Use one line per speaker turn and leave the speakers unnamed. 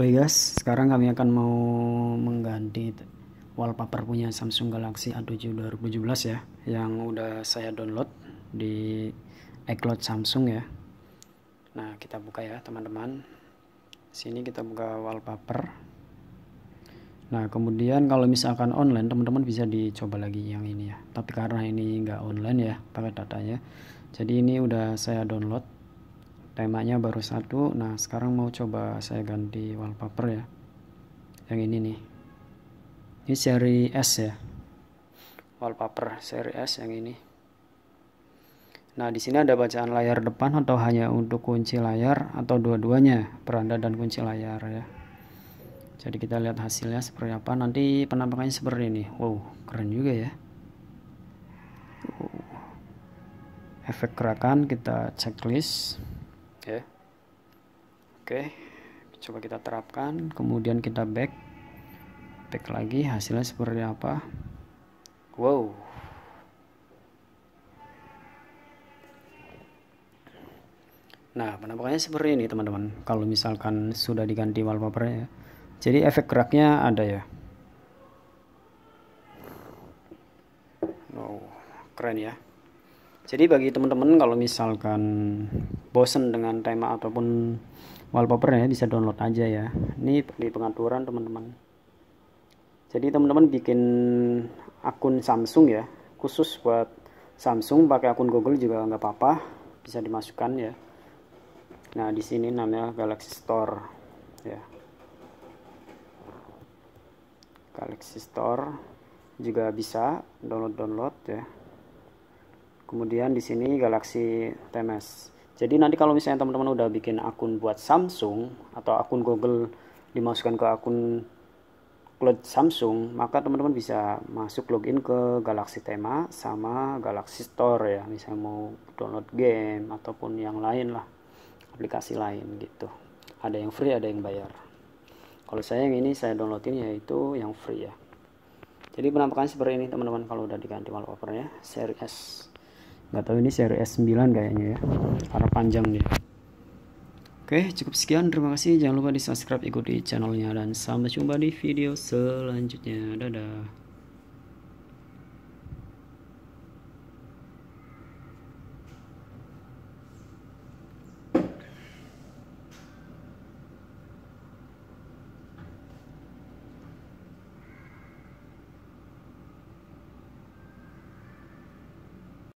Oke guys, sekarang kami akan mau mengganti wallpaper punya Samsung Galaxy A7 2017 ya, yang udah saya download di iCloud Samsung ya. Nah, kita buka ya teman-teman. Sini kita buka wallpaper. Nah, kemudian kalau misalkan online, teman-teman bisa dicoba lagi yang ini ya. Tapi karena ini enggak online ya, pakai datanya. Jadi ini udah saya download temanya baru satu. Nah sekarang mau coba saya ganti wallpaper ya. Yang ini nih. Ini seri S ya. Wallpaper seri S yang ini. Nah di sini ada bacaan layar depan atau hanya untuk kunci layar atau dua-duanya peranda dan kunci layar ya. Jadi kita lihat hasilnya seperti apa. Nanti penampakannya seperti ini. Wow keren juga ya. Efek gerakan kita checklist ya oke coba kita terapkan kemudian kita back. Back lagi hasilnya seperti apa? Wow. Nah penampakannya seperti ini teman-teman. Kalau misalkan sudah diganti wallpapernya ya. Jadi efek geraknya ada ya? Wow keren ya jadi bagi teman-teman kalau misalkan bosen dengan tema ataupun wallpapernya bisa download aja ya. Ini di pengaturan teman-teman. Jadi teman-teman bikin akun Samsung ya khusus buat Samsung pakai akun Google juga nggak apa-apa bisa dimasukkan ya. Nah di sini namanya Galaxy Store ya. Galaxy Store juga bisa download-download ya kemudian di sini Galaxy TMS jadi nanti kalau misalnya teman-teman udah bikin akun buat Samsung atau akun Google dimasukkan ke akun cloud Samsung maka teman-teman bisa masuk login ke Galaxy Tema sama Galaxy Store ya. Misalnya mau download game ataupun yang lain lah aplikasi lain gitu. Ada yang free ada yang bayar. Kalau saya yang ini saya downloadin yaitu yang free ya. Jadi penampakan seperti ini teman-teman kalau udah diganti wallpapernya seri S nggak tahu ini seri S9 kayaknya ya. Karena panjang dia. Oke cukup sekian. Terima kasih. Jangan lupa di subscribe ikuti channelnya. Dan sampai jumpa di video selanjutnya. Dadah